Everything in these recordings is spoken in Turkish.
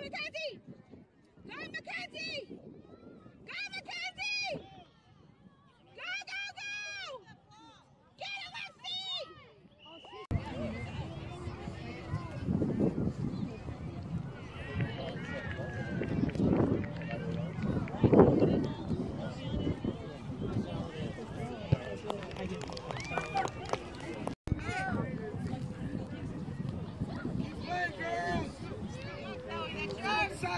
مكانتي قومي مكانتي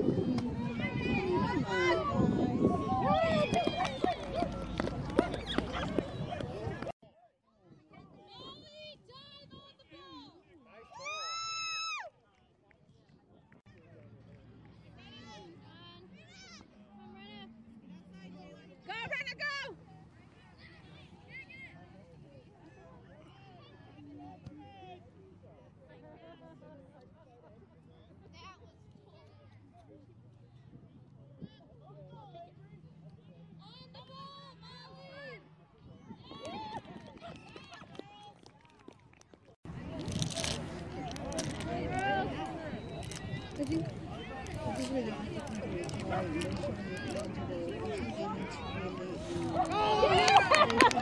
Thank you. Oh,